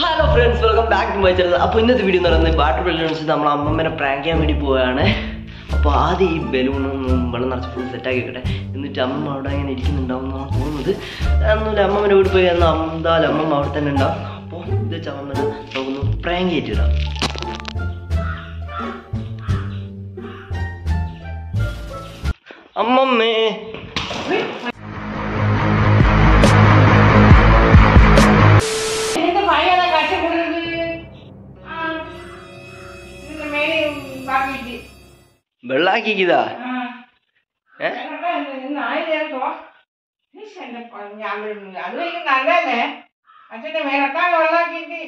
Hello friends welcome back to my channel അപ്പോൾ ഇന്നത്തെ video എന്ന് പറയുന്നത് വാട്ടർ ബലൂൺസ് നമ്മൾ അമ്മമ്മനെ പ്രാങ്ക് ചെയ്യാൻ വേണ്ടി പോവുകയാണ്. അപ്പോൾ ആദ്യം ഈ ബലൂണൊന്നും വെള്ളം നിറച്ച് ഫുൾ സെറ്റാക്കി വെക്കട്ടെ. എന്നിട്ട് അമ്മ അവിടെ അങ്ങനെ ഇരിക്കുന്നുണ്ടാവും എന്നാണ് തോന്നുന്നത്. എന്നിട്ട് അമ്മമ്മന്റെ വീട്ടിൽ പോയി എന്നാൽ എന്തായാലും അമ്മമ്മ അവിടെ തന്നെ ഉണ്ടാവും. അപ്പോൾ ഇത് വെച്ച് അമ്മമ്മനെ നമുക്കൊന്ന് പ്രാങ്ക് ചെയ്തിടാം അമ്മമ്മേ മേലൊക്കെ വെള്ളാക്കിയിട്ട്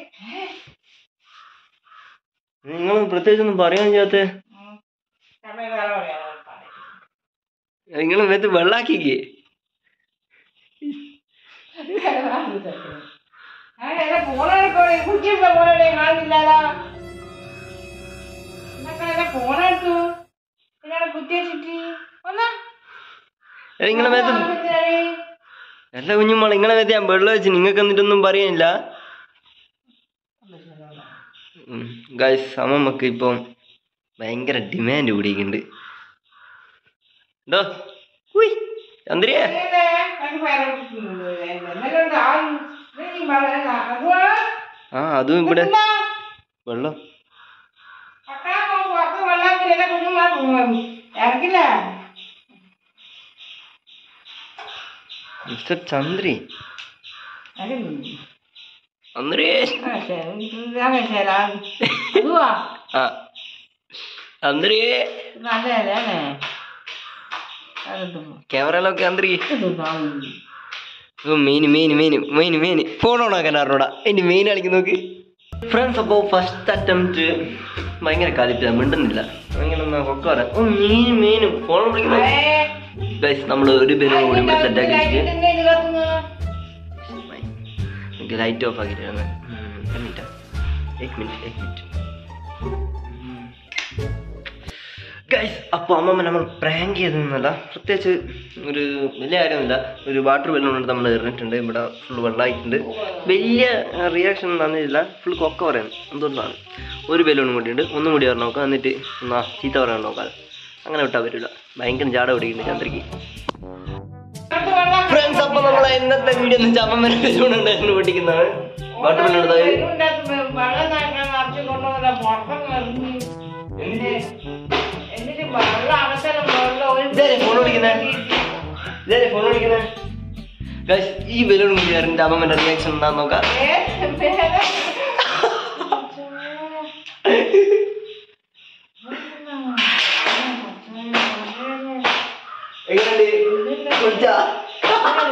നിങ്ങൾ പ്രത്യേകിച്ചൊന്നും പറയാൻ ചെയ്യാത്ത പറയാം നിങ്ങൾ മേത്ത് വെള്ളാക്കിക്ക്. ഫോണെടുത്തു പിന്നെ കുത്തിയെ ചുറ്റി ഒന്നാ നിങ്ങളെ മേത്ത് മോളെ കുഞ്ഞുമോളെ നിങ്ങളെ മേത്ത് ഞാൻ വെള്ളം വെച്ച് നിങ്ങൾക്ക് എന്നിട്ടൊന്നും പറയാനില്ല. അമ്മയ്ക്ക് അമ്മമ്മക്ക് ഇപ്പം ഭയങ്കര ഡിമാൻഡ് കൂടിയിട്ടുണ്ട്. എന്തോ? ഉയ് ചന്ദ്രിയെ ആ അതും ഇവിടെ. വെള്ളം. ഇറക്കില്ല മിസ്റ്റർ ചന്ദ്രി. ക്യാമറയിലൊക്കെ ചന്ദ്രി. മീൻ main main main main main ഫോണോണാക്കാൻ അറിഞ്ഞൂടാ എന്റെ മെയിൻ കളിക്കുന്ന നോക്ക്. ഫ്രണ്ട്സ് അപ്പോൾ ഫസ്റ്റ് അറ്റംപ്റ്റ് ഭയങ്കര കാര്യത്തില്ല മിണ്ടുന്നില്ല. അങ്ങനെ മീൻ നമ്മൾ ഒരു ലൈറ്റ് ഓഫ് ആക്കിയിട്ടാണ് മിനിറ്റ് എക് മിനിറ്റ് എക് മിനിറ്റ് ഗൈസ് അപ്പോൾ അമ്മമ്മ നമ്മൾ പ്രാങ്ക് ചെയ്തെന്നല്ല പ്രത്യേകിച്ച് ഒരു വലിയ കാര്യമില്ല ഒരു വാട്ടർ ബലൂൺ കൊണ്ട് നമ്മൾ എറിഞ്ഞിട്ടുണ്ട്. ഇവിടെ ഫുൾ വെള്ളമായിട്ടുണ്ട് വലിയ റിയാക്ഷൻ ഒന്നും തന്നിട്ടില്ല ഫുൾ കൊക്ക പറയുന്നു എന്തുകൊണ്ടാണ്? ഒരു ബലൂണും കൂടിയുണ്ട്. ഒന്നും കൂടി പറഞ്ഞു നോക്കാം. എന്നിട്ട് എന്നാ ചീത്ത പറയാൻ നോക്കാം. അങ്ങനെ വിട്ടാൽ പറ്റില്ല ഭയങ്കര ജാട പിടിക്കുന്നുണ്ട് ചന്ദ്രയ്ക്ക് ഫ്രണ്ട്സ് അപ്പൊ നമ്മളെ ഇന്നത്തെ വീഡിയോ എന്ന് വെച്ചാൽ അമ്മമ്മ ബലൂൺ ഉണ്ടായിരുന്നു പൊട്ടിക്കുന്നതാണ് വാട്ടർ ബലൂൺ എടുത്താൽ ഫോൺ വിളിക്കുന്നേ? ഇതേരെ ഫോൺ വിളിക്കുന്നേ? ഗൈസ് ഈ ബലൂൺ കൂടി അമ്മമ്മന്റെ അമ്മമ്മേന്റെ റിയാക്ഷൻ എന്താന്ന് നോക്കാം.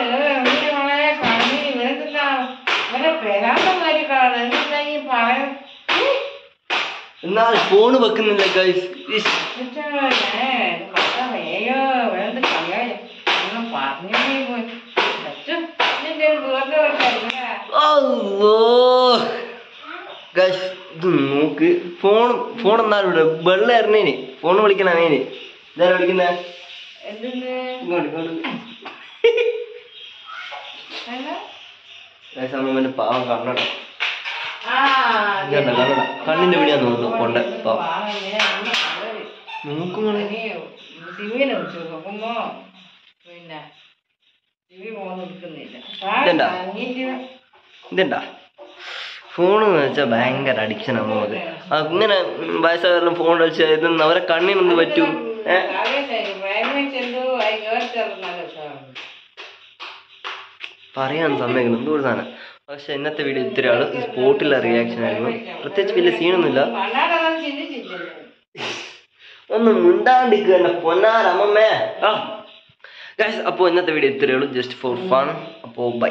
എങ്ങനെയുണ്ട്? എന്നാൽ ഫോൺ വെക്കുന്നില്ല ഗൈസ് ഗൈസ് ഇത് നോക്ക്. ഫോൺ ഫോൺ എന്നാലും ഇവിടെ? വെള്ളം ഫോൺ വിളിക്കണ മേന് ഇതാരാ വിളിക്കുന്നേ? അമ്മമ്മന്റെ പാവം കണ്ണട. കണ്ണിന്റെ പിടിയാന്ന് തോന്നുന്നു കൊണ്ട് വിളിച്ചു നോക്കുമ്പോ പിന്നെ എടുക്കുന്നില്ല. ഇതെന്താ? ഫോണ് ഫോൺ എന്ന് വെച്ചാൽ ഭയങ്കര അഡിക്ഷൻ ആണ് നമുക്ക് അങ്ങനെ വയസ്സായാലും ഫോൺ വെച്ചാൽ ഇതൊന്നും അവരെ കണ്ണിനൊന്നും പറ്റും? ഏ? പറയാൻ സമ്മതിക്കുന്നു. എന്തോ ഒരു സാധനം. പക്ഷെ ഇന്നത്തെ വീഡിയോ ഇത്തിരി ആൾ സ്പോട്ടിലെ റിയാക്ഷൻ ആയിരുന്നു. പ്രത്യേകിച്ച് വലിയ സീനൊന്നുമില്ല ഒന്ന് മിണ്ടാണ്ടിരിക്കുക ഗൈസ് അപ്പോൾ ഇന്നത്തെ വീഡിയോ ഇത്രയേ ഉള്ളൂ ജസ്റ്റ് ഫോർ ഫൺ അപ്പോൾ ബൈ